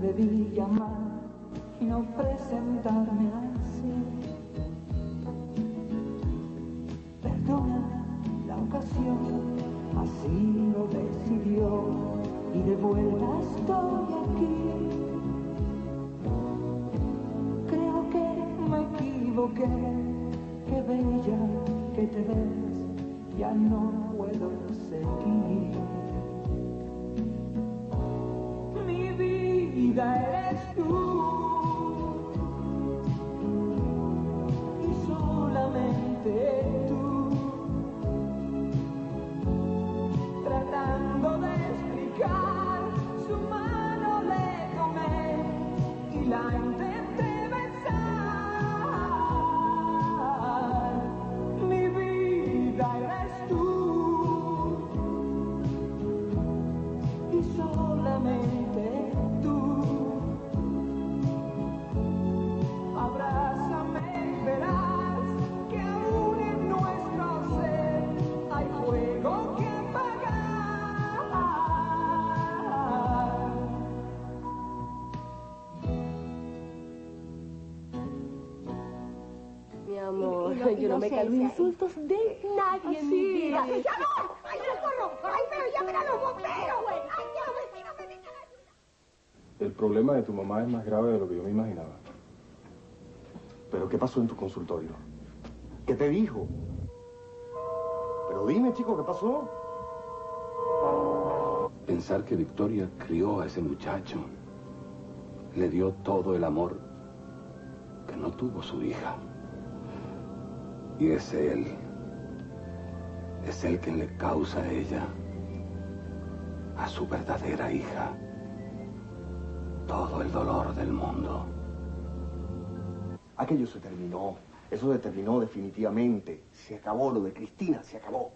debí llamar y no presentarme así. Perdona la ocasión, así lo decidió y de vuelta estoy aquí. Creo que me equivoqué, qué bella que te ves, ya no puedo seguir. Vida eres tú. Yo no me calmo insultos de nadie en mi vida. ¡Ya no! ¡Ay, socorro! ¡Ay, pero llamen a los bomberos! ¡Ay, que los vecinos me necesitan ayuda! El problema de tu mamá es más grave de lo que yo me imaginaba. ¿Pero qué pasó en tu consultorio? ¿Qué te dijo? Pero dime, chico, ¿qué pasó? Pensar que Victoria crió a ese muchacho, le dio todo el amor que no tuvo su hija. Y es él, es él quien le causa a ella, a su verdadera hija, todo el dolor del mundo. Aquello se terminó. Eso se terminó definitivamente. Se acabó lo de Cristina, se acabó.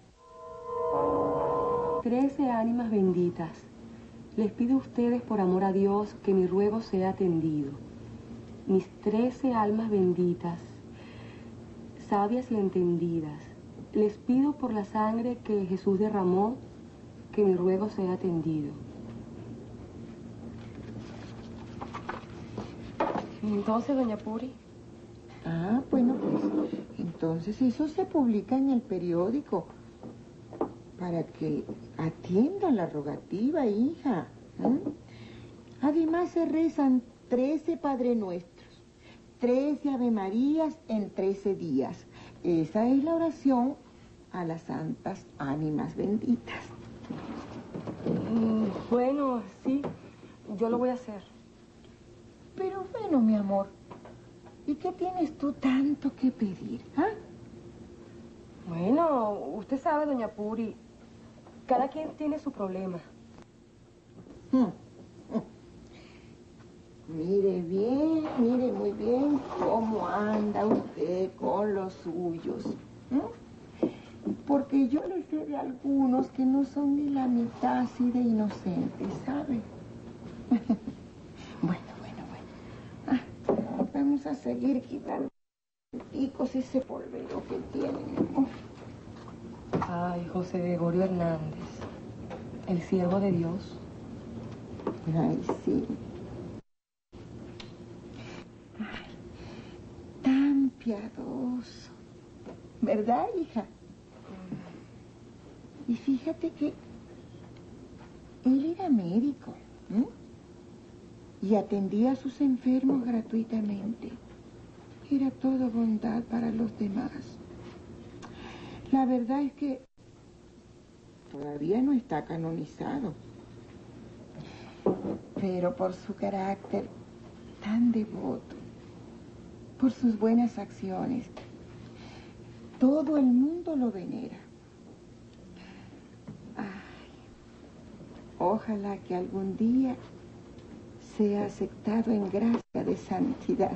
Trece ánimas benditas. Les pido a ustedes, por amor a Dios, que mi ruego sea atendido. Mis trece almas benditas, sabias y entendidas, les pido por la sangre que Jesús derramó, que mi ruego sea atendido. ¿Y entonces, doña Puri? Ah, bueno, pues entonces eso se publica en el periódico para que atiendan la rogativa, hija. Además se rezan trece Padre Nuestros, trece Ave Marías en trece días. Esa es la oración a las santas ánimas benditas. Mm, Bueno, sí, yo lo voy a hacer. Pero bueno, mi amor, ¿y qué tienes tú tanto que pedir? ¿Ah? Bueno, usted sabe, doña Puri, cada quien tiene su problema. Mm. Mire bien, mire muy bien cómo anda usted con los suyos. ¿m? Porque yo le sé de algunos que no son mitad así de inocentes, ¿sabe? bueno, bueno, bueno. Ah, vamos a seguir quitando picos ese polvero que tienen. Uf. Ay, José Gregorio Hernández, el siervo de Dios. Ay, sí. Ay, tan piadoso. ¿Verdad, hija? Y fíjate que él era médico y atendía a sus enfermos gratuitamente. Era todo bondad para los demás. La verdad es que todavía no está canonizado. Pero por su carácter tan devoto, por sus buenas acciones, todo el mundo lo venera. Ojalá que algún día sea aceptado en gracia de santidad.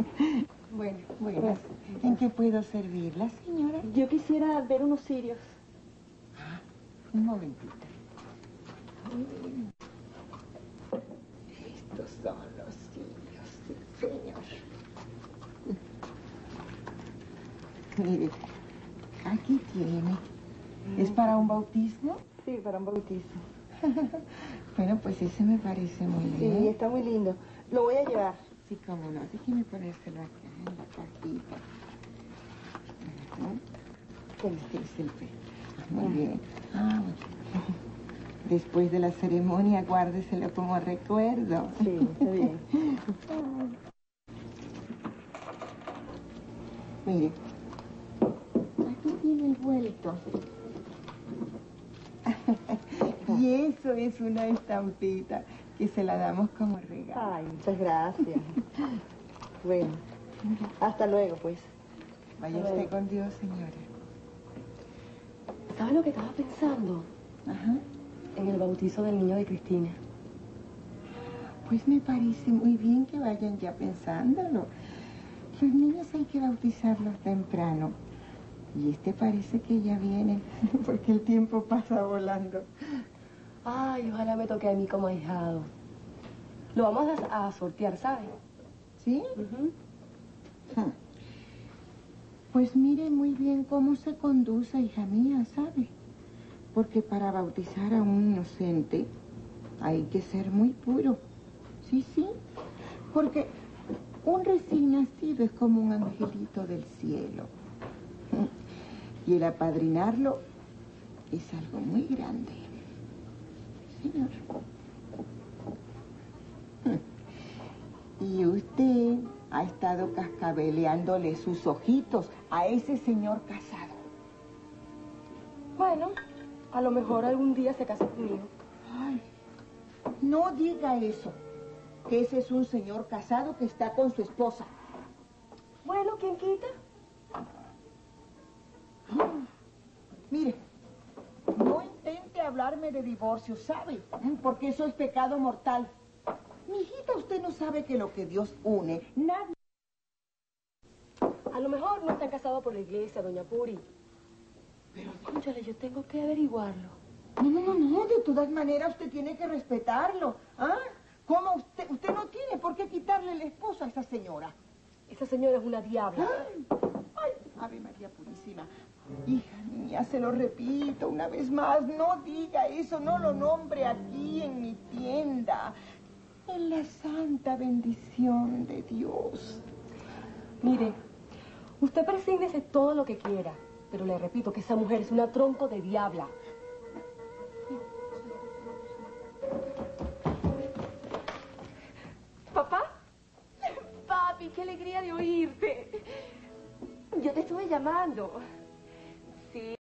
bueno, bueno, ¿en qué puedo servirla, señora? Yo quisiera ver unos cirios. Un momentito. Estos son los cirios, sí, señor. Mire, aquí tiene. ¿Es para un bautismo? Sí, para un bautismo. Bueno, pues ese me parece muy Sí, bien. está muy lindo. Lo voy a llevar. Sí, cómo no. Déjeme ponérselo acá en la cajita. Este es el pe- Muy bien. Ah. Después de la ceremonia, guárdeselo como recuerdo. Sí, está bien. Mire, aquí tiene el vuelto. y eso es una estampita que se la damos como regalo. Ay, muchas gracias. Bueno, hasta luego, pues. Vaya usted con Dios, señora. ¿Sabes lo que estaba pensando? Ajá. En el bautizo del niño de Cristina. Pues me parece muy bien que vayan ya pensándolo. Los niños hay que bautizarlos temprano. Y este parece que ya viene, porque el tiempo pasa volando. Ay, ojalá me toque a mí como ahijado. Lo vamos a, a sortear, ¿sabes? ¿Sí? Hmm. Pues mire muy bien cómo se conduce, hija mía, ¿sabe? Porque para bautizar a un inocente hay que ser muy puro. Sí, sí. Porque un recién nacido es como un angelito del cielo. Y el apadrinarlo es algo muy grande. Señor. Y usted ha estado cascabeleándole sus ojitos a ese señor casado. Bueno, a lo mejor algún día se casa conmigo. Ay, no diga eso, que ese es un señor casado que está con su esposa. Bueno, ¿quién quita? Mire, hablarme de divorcio, ¿sabe? Porque eso es pecado mortal. Mi hijita, usted no sabe que lo que Dios une, nadie... A lo mejor no están casados por la iglesia, doña Puri. Pero, escúchale, yo tengo que averiguarlo. No, no, no, no, de todas maneras usted tiene que respetarlo. ¿Ah? ¿Cómo usted, usted no tiene por qué quitarle el esposo a esa señora? Esa señora es una diabla. Ay, ay, Ave María Purísima. Hija mía, se lo repito una vez más, no diga eso, no lo nombre aquí en mi tienda. En la santa bendición de Dios. Mire, usted persígnese todo lo que quiera, pero le repito que esa mujer es una tronco de diabla. ¿Papá? Papi, qué alegría de oírte. Yo te estuve llamando.